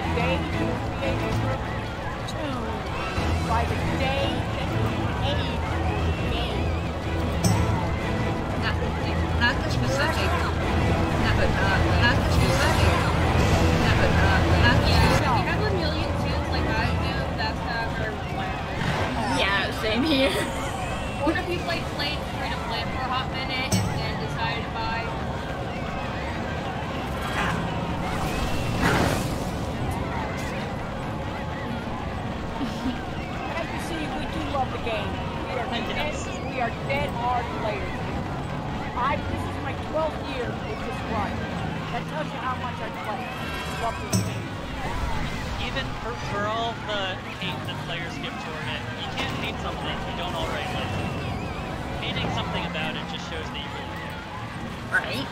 the day you create a group, two, by the day that you made the game. Not, the specific. Yeah, same here. What if you played played free to play for a hot minute and then decided to buy? As you see, we do love the game. We are dead, we are dead hard players. I, this is my 12th year with this run. That tells you how much I play. Love this game. Even for, for all the hate that players give toward it, you can't hate something you don't already like. Hating something about it just shows that you really care. Right?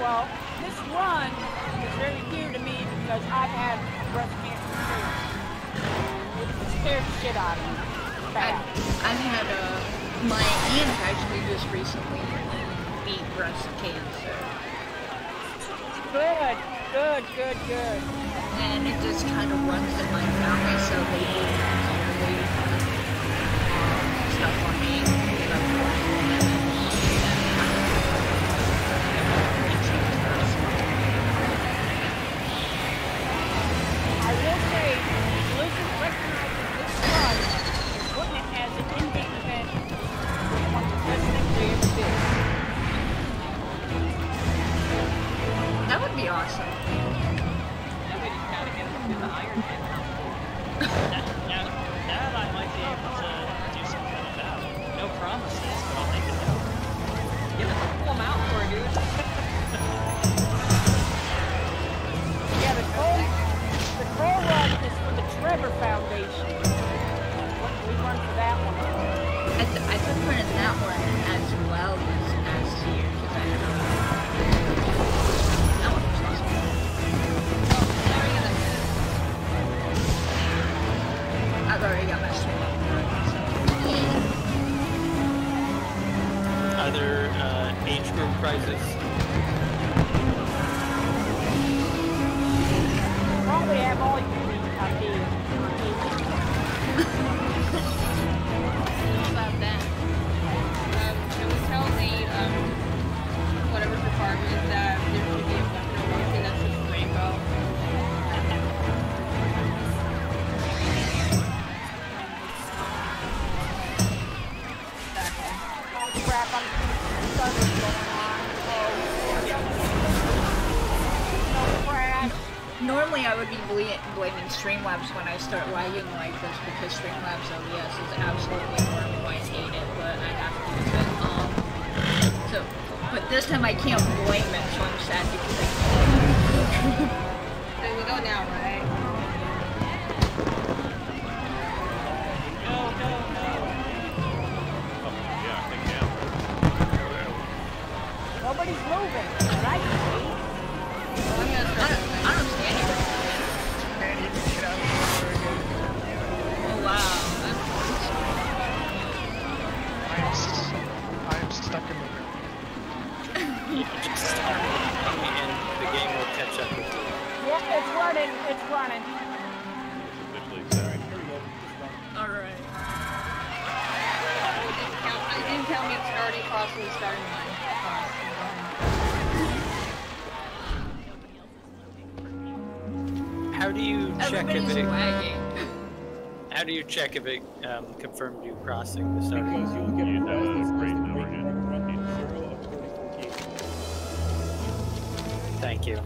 Well, this run is very dear to me because I've had breast cancer too. It scared the shit out of me. Bad. I've had, uh, my aunt actually just recently beat breast cancer. Good, good, good, good. And it just kind of runs in my family, so they like this because Streamlabs OBS is absolutely horrible. I hate it, but I have to use it. Um, so, but this time I can't I am, s- I am stuck in the room. You can just start and the game will catch up with you. Yeah, it's running. It's running. Alright. It didn't count. It didn't tell me it's starting crossing the starting line. How do you check if Everybody's it? lagging. How do you check if it um, confirmed you crossing the starting? Because you'll get You have a prizes great as the great number run in zero of 34 games. Thank you.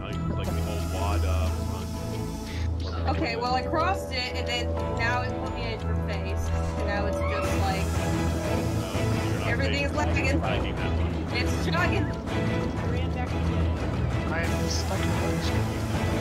Nice, like the old WAD uh, run. Okay, well I crossed it and then now it put me in your face. And now it's just like Uh, you're not everything's taking- lagging. taking that one. It's chugging. I am stuck in the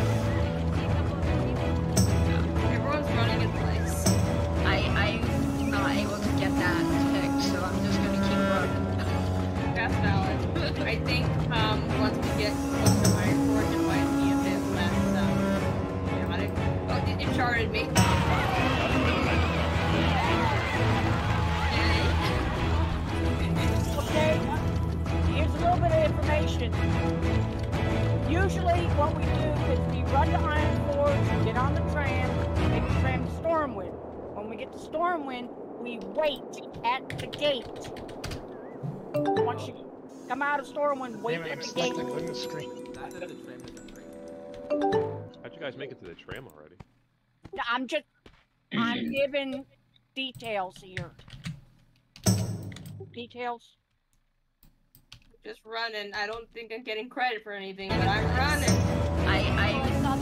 at the gate. Once you come out of Stormwind, wait Damn it, at the stuck gate. in the screen. The How'd you guys make it to the tram already? I'm just, I'm giving details here. Details. Just running. I don't think I'm getting credit for anything, but I'm running. I I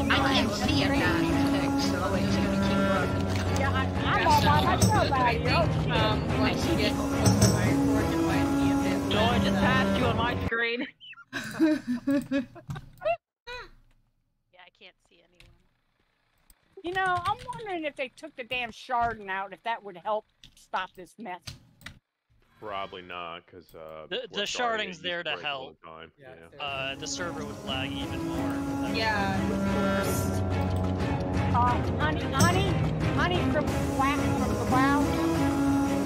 I can't see a that so I'm just gonna keep running. Yeah, I, I'm all by myself out here. Shit. Once you get close to Iron Forge, it be a bit. Just passed you on my screen. Yeah, I can't see anyone. You know, I'm wondering if they took the damn sharding out, if that would help stop this mess. Probably not, because uh, The- the sharding's there to East break all help. the Time. Yeah, Yeah. Uh, the server would lag even more. Yeah, of. Uh, honey, honey, honey from Whack from the Wow.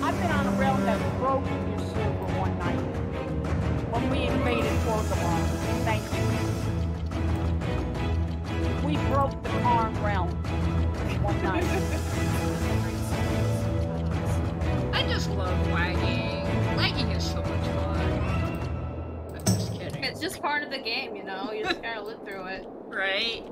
I've been on a realm that broke your server one night when we invaded Orgrimmar. Thank you. We broke the Karn realm one night. I just love lagging. Lagging is so much fun. I'm just kidding. It's just part of the game, you know. You just gotta live through it. right.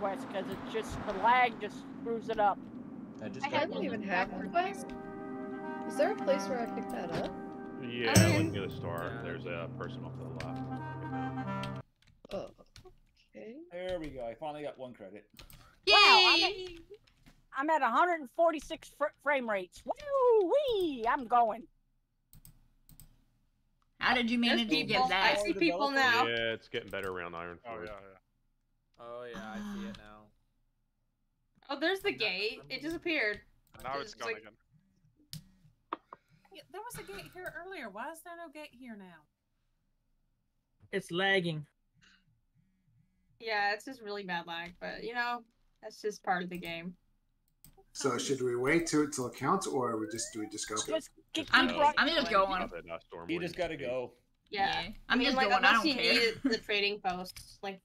Gate quest because it's just the lag just screws it up. I just I got hadn't even had one quest. Is there a place where I picked that up? Yeah, Okay. like near the start, Yeah. there's a person off to the left. Oh, okay. There we go. I finally got one credit. Yay! I'm I'm at 146 fr- frame rates. Woo wee! I'm going. How did you manage to get that? I see people now. Yeah, it's getting better around Iron Oh yeah, yeah. Oh yeah, I see it now. Oh, there's the gate. It disappeared. Now it's It's gone like- again. Yeah, there was a gate here earlier. Why is there no gate here now? It's lagging. Yeah, it's just really bad lag, but you know, that's just part of the game. So should we wait till till it counts, or we just do we just go? Just keep, I'm, keep No. I'm just going. Stop at, Stormwind. You just gotta go. Yeah. I'm I mean, just like, going. I don't care. the trading posts, like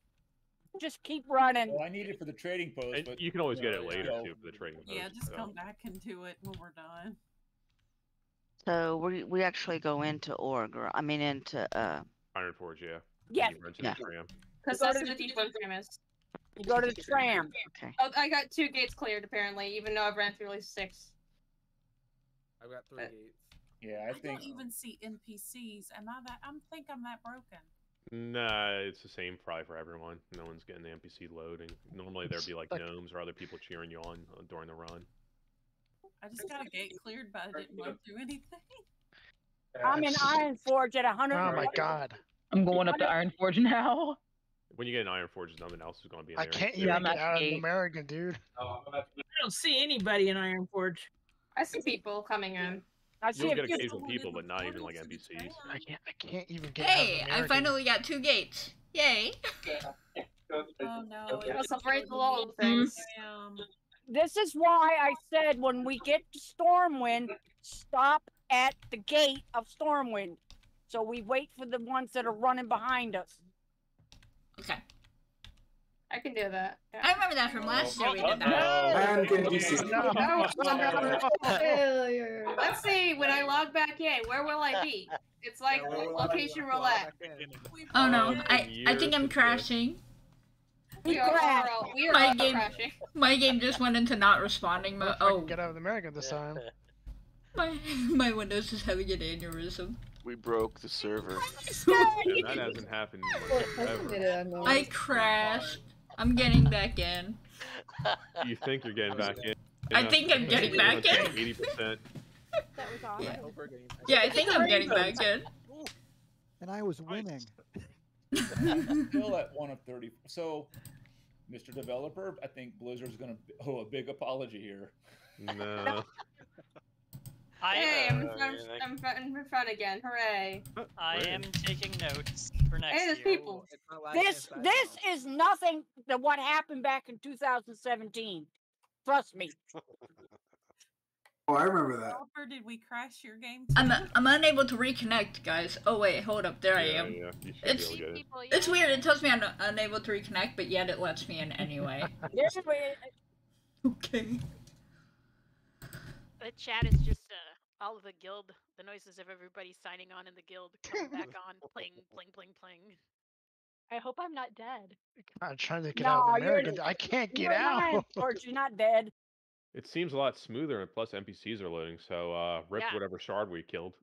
just keep running. Well, I need it for the trading post, And but you can always get it later go. too for the trading post. Yeah, just so. come back and do it when we're done. So we we actually go into Org, or, I mean into uh Iron Forge, yeah. Yes. You run to Yeah. because that's to what the the- deep one tram is. You go to the tram. okay. Oh, I got two gates cleared apparently, even though I've ran through at least six. I've got three Uh, gates. yeah, I, I think I don't even see NPCs. Am I that? I'm think I'm that broken. Nah, it's the same probably for everyone. No one's getting the NPC loading. Normally there'd be like Stuck. gnomes or other people cheering you on uh, during the run. I just got a gate cleared, but I didn't run through anything. I'm in Iron Forge at 100. Oh my god. I'm going up to Iron Forge now. When you get an Iron Forge, nothing else is going to be in I can't Yeah, even I'm get at out of. America, dude. I don't see anybody in Iron Forge. I see people coming in. I You'll get few. occasional people, but not even like portal NPCs. I can't. I can't even get Hey, out of I finally got two gates. Yay! Oh no! Gotta separate the little things. Um, This is why I said when we get to Stormwind, stop at the gate of Stormwind. So we wait for the ones that are running behind us. Okay. I can do that. I remember that from last year we did that. And NPC. Failure. Let's see. When I log back in, where will I be? It's like Yeah, we're- location roulette. Oh no, I. I think I'm crashing. We are all, we are My game- crashing. My game just went into not responding What mode. if I can Oh, get out of America this time. my my Windows is having an aneurysm. We broke the server. And that hasn't happened I ever. made it on I crashed. I'm getting back in. You think you're getting back in? I think I'm getting back in. Eighty percent. That was awesome. Yeah, hope we're getting. Yeah, I think I'm getting back in. And I was winning. Still at one of thirty. So, Mr. Developer, I think Blizzard's gonna owe a big apology here. No. I, Hey, I'm in Uh, front, yeah, I'm front, I'm in front again. Hooray. I am taking notes for next Hey, there's year. people. It's not lagging This this now. is nothing to what happened back in 2017. Trust me. Oh, I remember that. Developer, did we crash your game? I'm? I'm unable to reconnect, guys. Oh wait, hold up. There I am. Yeah, It's- be able it. People, It's weird. It tells me I'm unable to reconnect, but yet it lets me in anyway. Okay. The chat is just all of the guild, the noises of everybody signing on in the guild coming back on, pling, pling, pling, pling. I hope I'm not dead. I'm trying to get out No, of America. I can't get out. George, you're not dead. It seems a lot smoother, and plus NPCs are loading. So uh, rip Yeah. whatever shard we killed.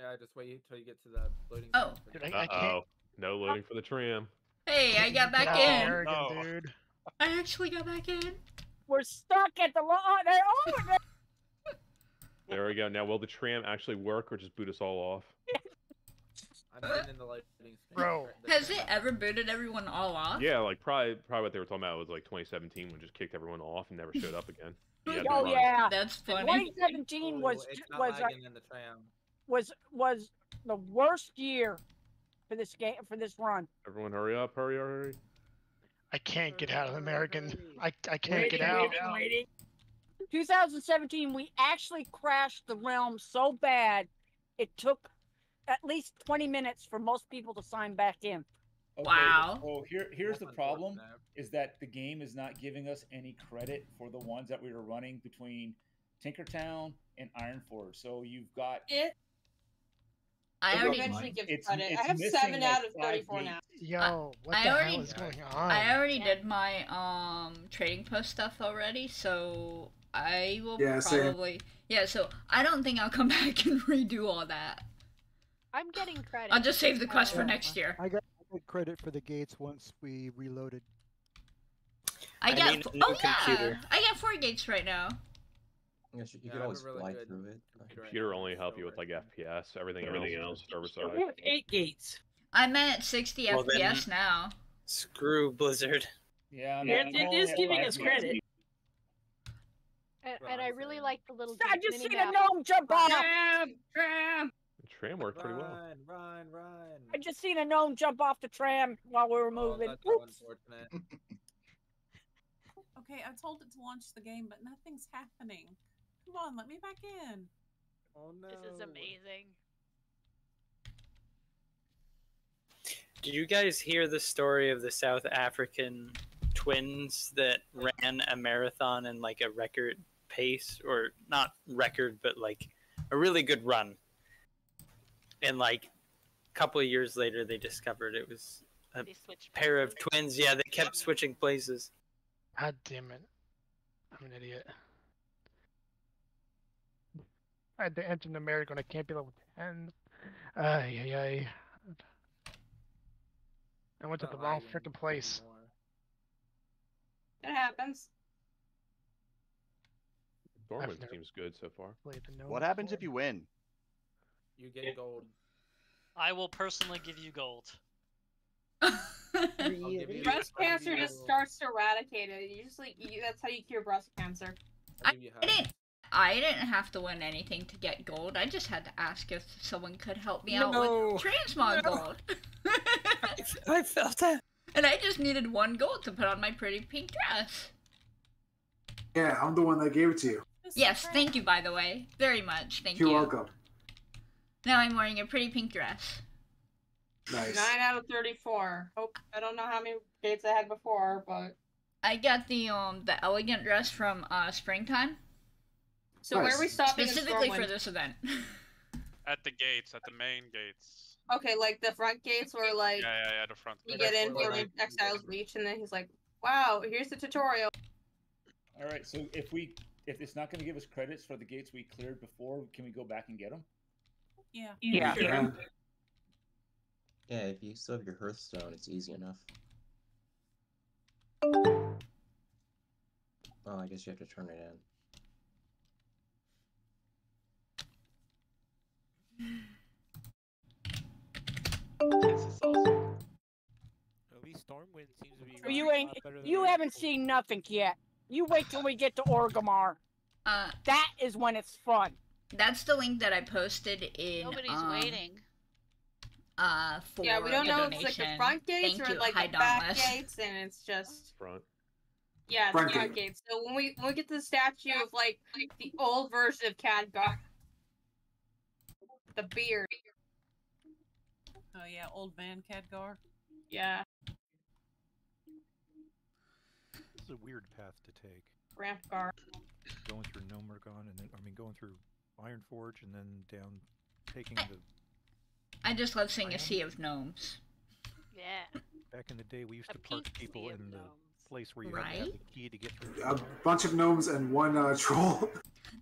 Yeah, just wait until you get to the loading. Oh. Dude, I, I Uh oh, no loading for the tram. Hey, I got back get in. America, No. dude. I actually got back in. We're stuck at the law. They're oh, they're- There we go. Now, will the tram actually work, or just boot us all off? I'm sitting in the loading screen. Bro. Has it ever booted everyone all off? Yeah, like probably probably what they were talking about was like 2017 when just kicked everyone off and never showed up again. You had to oh run. yeah. That's funny. 2017 was Oh, it's ju- not was uh, lagging in the tram. was was the worst year for this game for this run. Everyone, hurry up! Hurry, up, hurry! I can't get out of American. I, I can't Waiting, get out. waiting, waiting. 2017, we actually crashed the realm so bad, it took at least 20 minutes for most people to sign back in. Okay, Wow. So here, here's the problem: is that the game is not giving us any credit for the ones that we were running between Tinkertown and Ironforge. So you've got It I already, eventually gives it's- credit. it's I have seven like, out of 34 gates. now. Yo, what I the already- hell is going on? I already did my um trading post stuff already, so I will Yeah, same. probably yeah. So I don't think I'll come back and redo all that. I'm getting credit. I'll just save the uh, quest for next year. I got, I got credit for the gates once we reloaded. I I got need a f- new oh yeah. I got four gates right now. Yes, you, you Yeah, could I have a always really fly through it. computer Computer only help you with like. FPS. Everything, Everything else is server We side. have eight gates. I'm at 60 Well, then- FPS now. Screw Blizzard. yeah. I'm It, at- it I'm is at giving us gates. credit. And, and I really saying- like the little. I just mini seen a gnome jump off. Tram, tram. The tram worked pretty well. Run, run, run. I just seen a gnome jump off the tram while we were Oh, moving. that's so unfortunate. Okay, I told it to launch the game, but nothing's happening. Come on, let me back in. Oh no. This is amazing. Did you guys hear the story of the South African twins that ran a marathon in like a record pace, or not record, but like a really good run? And like a couple of years later, they discovered it was a They switched pair of twins. Yeah, they kept switching places. God damn it. I'm an idiot. I had to enter in America and I can't be level 10. Ay, ay, ay. I went to the wrong freaking place. It happens. Dormant seems good so far. Played the gnome What happens if you win? You get gold. I will personally give you gold. Give you- Breast cancer just you- starts to eradicate it. You just like you, that's how you cure breast cancer. I'll I give you I half. didn't. I didn't have to win anything to get gold. I just had to ask if someone could help me out No. with transmog gold. I felt that. and I just needed one gold to put on my pretty pink dress. Yeah, I'm the one that gave it to you. Just Yes, crap. thank you by the way. Very much. Thank You're you. welcome. Now I'm wearing a pretty pink dress. Nice. Nine out of thirty-four. Oh, I don't know how many gates I had before, but I got the um the elegant dress from uh springtime so where are we Nice. stopping? specifically for this event. At the gates, at the main gates. Okay, like the front gates where like Yeah, yeah, yeah, the front. you get in where, for like, Exiles Reach, and then he's like, "Wow, here's the tutorial." All right. So if we if it's not going to give us credits for the gates we cleared before, can we go back and get them? Yeah. Yeah. Yeah. Yeah, if you still have your Hearthstone, it's easy enough. Oh, I guess you have to turn it in. At least Stormwind seems to be. You ain't. lot better than You haven't seen nothing yet. You wait till we get to Orgrimmar. Uh, that is when it's fun. That's the link that I posted in. Nobody's um, waiting. Uh, for Yeah, we don't the know if it's like the front gates Thank or you, like Hi the back Dauntless. gates, and it's just Front. yeah, the Front front gate. gates. So when we when we get to the statue of like like the old version of Khadgar, the beard. Oh yeah, old man Khadgar. Yeah, It's a weird path to take. Rampgar. Going through Gnomeregan and then, I mean, going through Ironforge and then down, taking the. I just love seeing a sea of gnomes. Yeah. Back in the day, we used to park people in the place where you had to have Right? the key to get through. A bunch of gnomes and one uh, troll.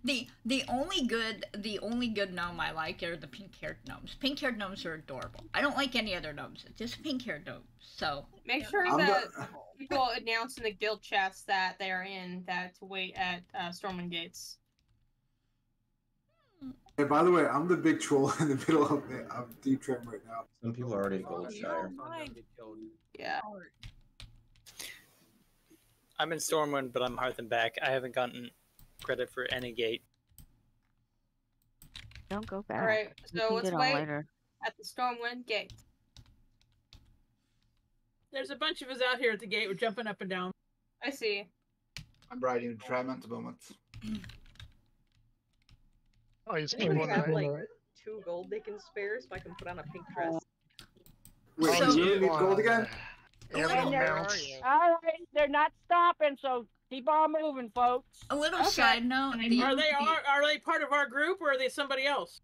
The the only good the only good gnome I like are the pink haired gnomes. Pink haired gnomes are adorable. I don't like any other gnomes. Just pink haired gnomes. So Make sure I'm that not- people announce in the guild chats that they are in that to wait at uh, Stormwind gates. And by the way, I'm the big troll in the middle of, the, of Deep Trim right now. Some people are already at Goldshire. Yeah. I'm in Stormwind, but I'm Hearth and back. I haven't gotten credit for any gate. Don't go back. All right, You so can let's on wait later. at the Stormwind gate. There's a bunch of us out here at the gate. We're jumping up and down. I see. I'm riding the tram at the moment. Oh, you just Anybody keep on have like two gold they can spare so I can put on a pink dress? Wait, oh, So- you need gold again? Everyone They're- All right, they're not stopping, so keep on moving, folks. a little Okay. side note. The, Are they are, are they part of our group or are they somebody else?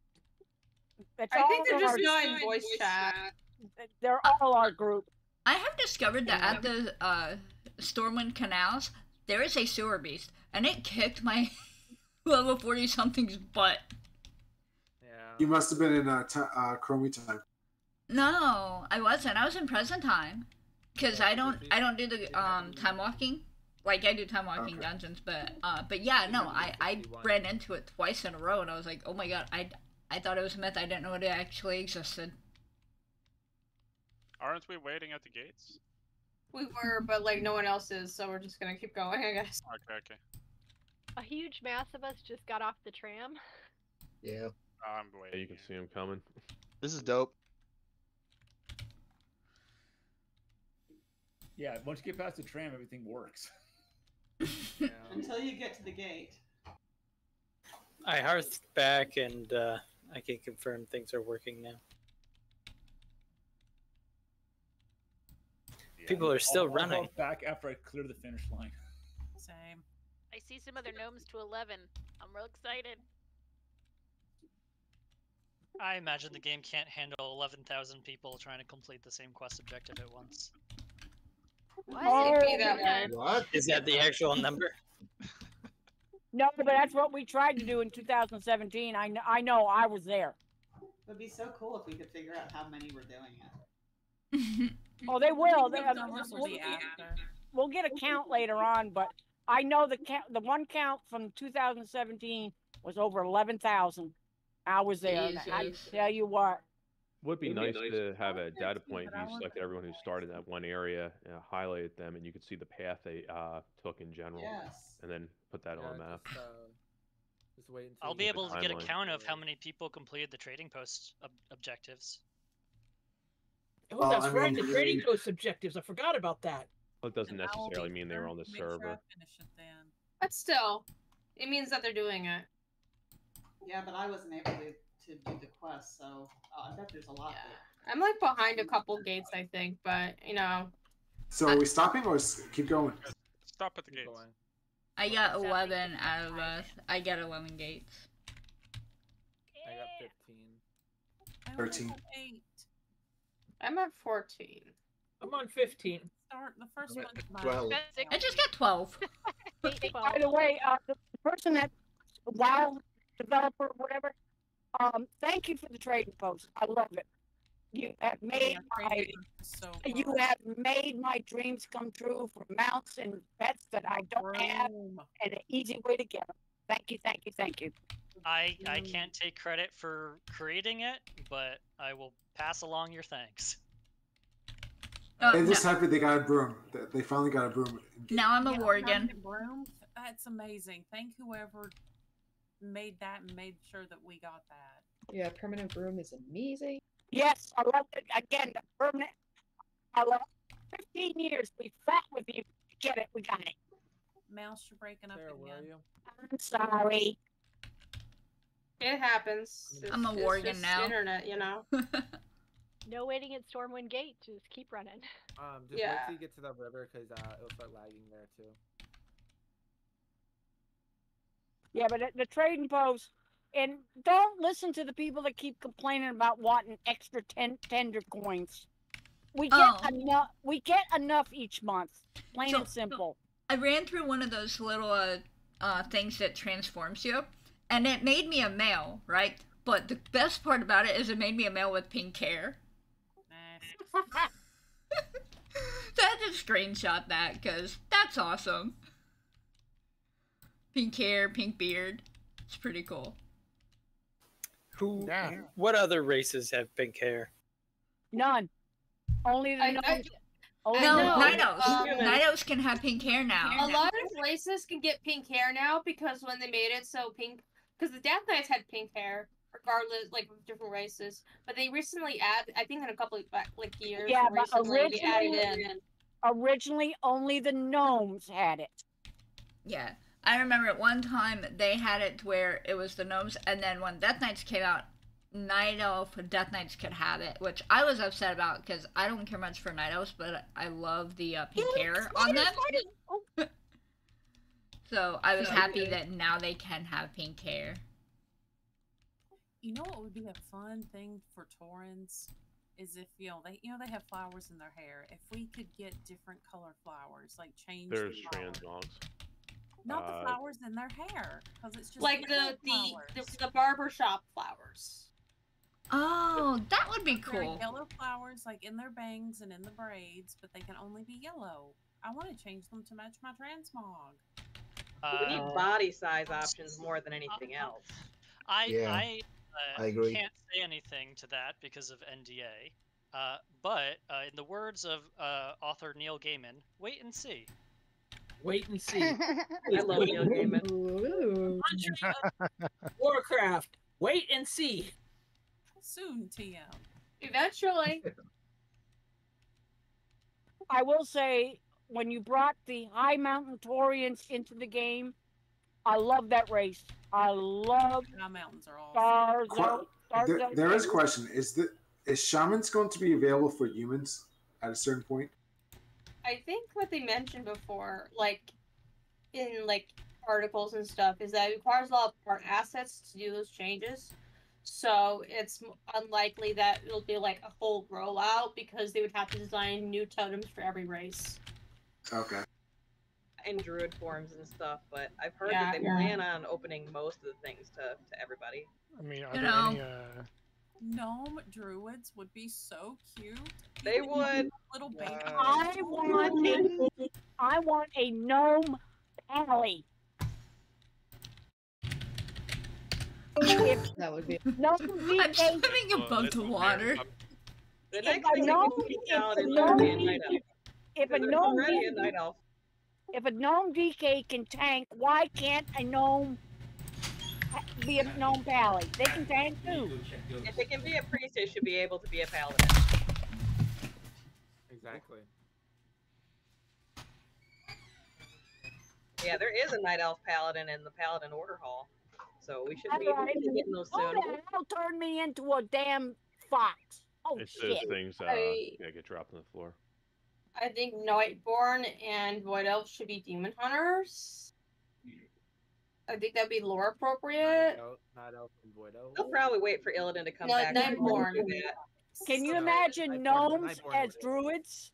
It's I think they're just not in voice chat. They're all our group. I have discovered that at the uh, Stormwind canals there is a sewer beast, and it kicked my level forty something's butt. Yeah. You must have been in uh, t- uh, Chromie time. No, I wasn't. I was in present time, because I don't I don't do the um time walking. Like I do time walking Okay. dungeons, but uh, but yeah, no, I I ran into it twice in a row, and I was like, oh my god, I I thought it was a myth. I didn't know it actually existed. Aren't we waiting at the gates? We were, but like no one else is, so we're just gonna keep going, I guess. Okay, okay. A huge mass of us just got off the tram. Yeah. I'm Yeah, waiting. you can see them coming. This is dope. Yeah, once you get past the tram, everything works. Until you get to the gate. I Hearth back, and uh, I can confirm things are working now. People are still I'll- I'll running. back after I clear the finish line. Same. I see some other gnomes to 11. I'm real excited. I imagine the game can't handle 11,000 people trying to complete the same quest objective at once. Why does it be that? What? Is that the actual number? No, but that's what we tried to do in 2017. I know, I know, I was there. It would be so cool if we could figure out how many were doing it. Oh, they will. They, uh, Numbers will we'll, we'll get a count later on, but I know the count. The one count from 2017 was over 11,000. I was there. and I tell you what, Would be Would be nice to have a data point but I view want- selected everyone who started that one area, uh, highlighted them, and you could see the path they uh, took in general, Yes. and then put that on a map. Just, uh, just wait until I'll be able to get a count of how many people completed the trading post ob- objectives. Oh, Well, that's I right. The trading post objectives. I forgot about that. Well, it doesn't And I will be necessarily mean they were on the to make sure server. finish it then. But still, it means that they're doing it. Yeah, but I wasn't able to, to do the quest, so uh, I bet there's a lot. that- I'm like behind a couple gates, I think, but you know. So are we stopping or s- keep going? Stop at the gates. I got eleven out of uh, I got eleven gates. I got 15. 13. Eight. I'm at 14. I'm on 15. Start the first I'm one. 12. I just got twelve. by the way, uh, the person that WoW developer, whatever, um, thank you for the trading post. I love it. You have made my So you have made my dreams come true for mounts and pets that I don't have, and an easy way to get them. Thank you, thank you, thank you. I I can't take credit for creating it, but I will pass along your thanks. Uh, They just no- happy they got a broom. They- They finally got a broom. now I'm a Yeah, Worgen. Broom. That's amazing. Thank whoever made that and made sure that we got that. Yeah, permanent broom is amazing. Yes, I love it. Again, the permanent. I love 15 years. We fought with you. Get it. We got it. Mouse, you're breaking up Sarah, where are again. you? I'm sorry. It happens. I'm a It's- Worgen now. Internet, you know. No waiting at Stormwind Gate. Just keep running. Um, just wait Yeah. till you get to the river, because uh, it'll start lagging there too. Yeah, but the- the trading post, and don't listen to the people that keep complaining about wanting extra ten, tender coins. We get Oh. enough. We get enough each month. Plain So- and simple. I ran through one of those little uh, uh, things that transforms you, and it made me a male, right? But the best part about it is it made me a male with pink hair. So I had to screenshot that because that's awesome. Pink hair, pink beard. It's pretty cool. Who? What other races have pink hair? None. Only the I- gnomes. I- only No, the gnomes. Nidos. um, Nidos can have pink hair now. A lot of races can get pink hair now because when they made it so pink, because the Death Knights had pink hair, regardless, like different races. But they recently add, I think in a couple of like years, Yeah, but recently they added originally, in. originally only the gnomes had it. Yeah. I remember at one time they had it where it was the gnomes, and then when Death Knights came out, Night Elf Death Knights could have it, which I was upset about because I don't care much for Night Elves, but I love the uh, pink hair on them. So I was So happy good. that now they can have pink hair. You know what would be a fun thing for Taurens is if you know they you know they have flowers in their hair. If we could get different color flowers, like change There's the flower. transmogs. Not uh, the flowers in their hair because it's just Like the yellow the, flowers. the the barber shop flowers. Oh, that would be They're cool. yellow flowers like in their bangs and in the braids, but they can only be yellow. I want to change them to match my transmog. we need Uh, body size options more than anything else. I Yeah, I, uh, I agree. can't say anything to that because of NDA. Uh, but uh, in the words of uh, author Neil Gaiman, wait and see. Wait and see. I love Neil Gaiman. Warcraft. Wait and see. Soon, TM. Eventually. I will say, when you brought the High Mountain Taurens into the game, I love that race. I love High mountains are all Stars. Qu- Stars there, there is a question: Is the is shamans going to be available for humans at a certain point? I think what they mentioned before, like in like articles and stuff, is that it requires a lot of part assets to do those changes. So it's unlikely that it'll be like a whole rollout because they would have to design new totems for every race. Okay. In druid forms and stuff, but I've heard Yeah. that they Yeah. plan on opening most of the things to, to everybody. I mean, are You there know. any? Uh, Gnome druids would be so cute. They Even would. Little baby. I want a, I want a gnome alley. If that would be. gnome I'm DK, swimming above the water. The if next a thing gnome, if out a is gonna a gnome, night elf. if a gnome, a DK night elf. if a gnome DK can tank, why can't a gnome ha- be a gnome pally? They can tank too. If they can be a priest, they should be able to be a paladin. Exactly. Yeah, there is a night elf paladin in the paladin order hall, so we should be Alright. getting those Oh, soon. that'll turn me into a damn fox. Oh It's those shit! things uh, I- yeah, get dropped on the floor. I think Nightborn and Void Elf should be demon hunters. I think that'd be lore appropriate. No, not elf and void elf. They'll probably wait for Illidan to come No, back. Nightborn. and do that. Can you imagine Nightborn- gnomes Nightborn as druids?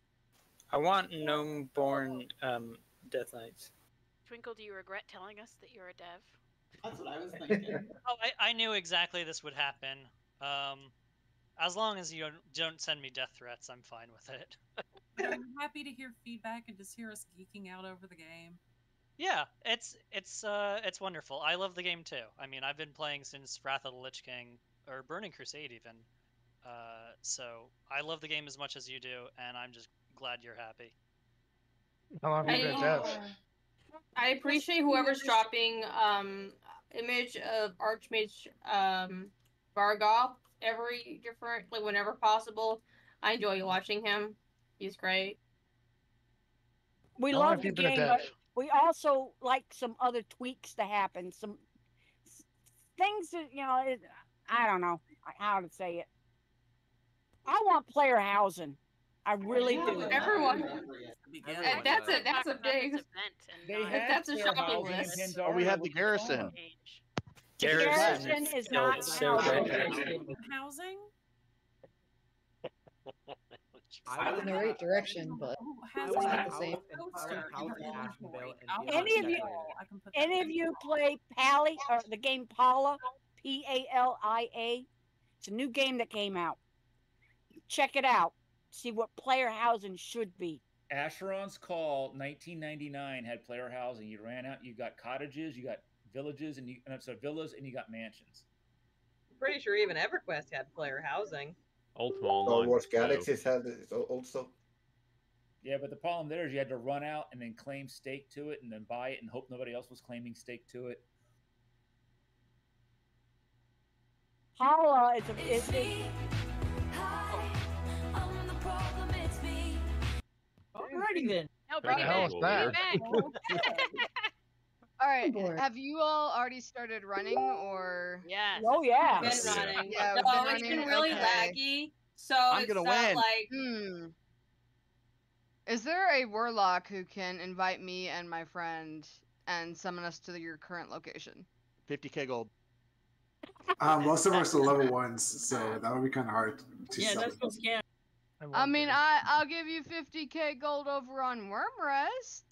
I want gnome-born um, Death Knights. Twinkle, do you regret telling us that you're a dev? That's what I was thinking. Oh, I, I knew exactly this would happen. Um, as long as you don't, don't send me death threats, I'm fine with it. I'm happy to hear feedback and just hear us geeking out over the game. Yeah, it's it's uh it's wonderful. I love the game too. I mean, I've been playing since Wrath of the Lich King or Burning Crusade even. Uh, so I love the game as much as you do, and I'm just glad you're happy. How long have you been dev? I appreciate whoever's dropping um image of Archmage um Vargoth every different like whenever possible. I enjoy watching him. He's great. We How long love have the you been a game, dev? but we also like some other tweaks to happen. Some things that you know. It, I don't know how to say it. I want player housing. I really do. Everyone. Everyone that's does. a that's a Talk about this big. event and They not- had That's a player shopping list. Oh, we have the garrison. The Garrison garrison is is not so housing. Housing? I was in the right direction, but it's not the same. poster in their inventory? I'll Any of you, that- I can put that any of you play Pally or the game Palia? P A L I A. It's a new game that came out. Check it out. See what player housing should be. Asheron's Call 1999 had player housing. You ran out, you got cottages, you got villages, and you sorry, villas, and you got mansions. I'm pretty sure even EverQuest had player housing. Ultima Star Wars too. Galaxies had it al- also. Yeah, but the problem there is you had to run out and then claim stake to it, and then buy it and hope nobody else was claiming stake to it. Palia is a, is a Alrighty then. No, bring the it hell back. is Bring it back. All right. bored. Have you all already started running or? Yes. oh yeah. Been running. Yeah, we've no, been it's been really okay. laggy. So I'm it's gonna not win. like Hmm. Is there a warlock who can invite me and my friend and summon us to your current location? 50k gold. Um, most of us are level ones, so that would be kind of hard to Yeah, summon. that's what's scam. I mean, I I'll give you 50k gold over on Wyrmrest.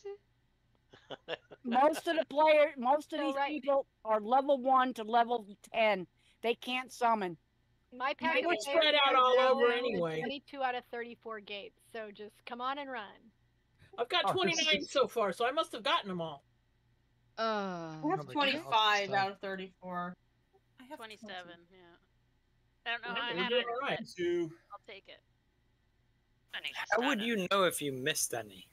Most of the player, most of So, these right. people are level one to level ten. They can't summon. My They party would spread out all over anyway. 22 out of 34 gates, so just come on and run. I've got Oh, 29 so far, so I must have gotten them all. Uh, I have 25 stuff. out of 34. I have 27, 20. yeah. I don't know how I You're doing it. all right. I'll take it. How would you know if you missed any?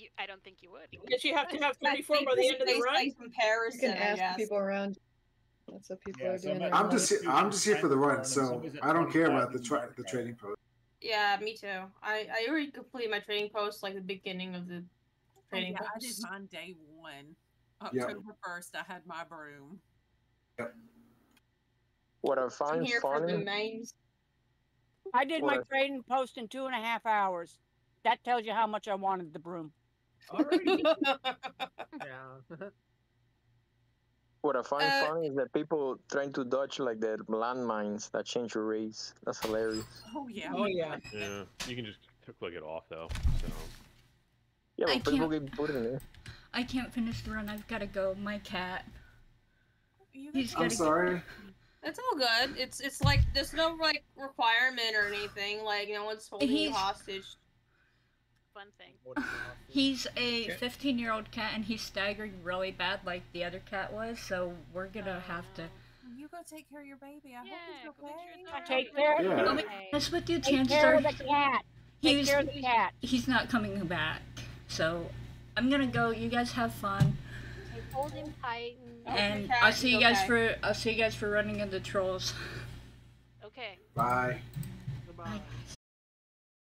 You, I don't think you would. Guess you have to have I 34 by the end of the run. on You comparison, can I ask guess. people around. That's what people Yeah, are so doing. I'm I'm just here, I'm just here for the run, so I don't care about the and tra- the trading post. Yeah, me too. I, I already completed my trading post like the beginning of the Oh, trading yeah, I did mine day one. Yeah. October 1st, I had my broom. Yep. What I I'm find here for the funny, names. I did my What? trading post in two and a half hours. That tells you how much I wanted the broom. Alrighty. Yeah. what I find Uh, funny is that people trying to dodge like the landmines that change your race. That's hilarious. Oh yeah. oh yeah. Yeah, you can just t- click it off though. So Yeah, I but people can't- keep putting it. I can't finish the run. I've got to go. My cat. He's I'm gotta sorry. It's all good. It's it's like there's no like requirement or anything. Like no one's holding you hostage. Fun thing. He's a 15 year old cat and he's staggering really bad like the other cat was, so we're gonna have to. You go take care of your baby. I Yeah, hope go make it's sure okay. it's. Take care. Yeah. Oh, wait, That's what the Take chances care are. of the cat. Take He's, care of the cat. he's not coming back. So I'm gonna go. You guys have fun. Hey, hold him tight and. And I'll see you guys okay. for I'll see you guys for running into trolls. Okay. Bye. Goodbye.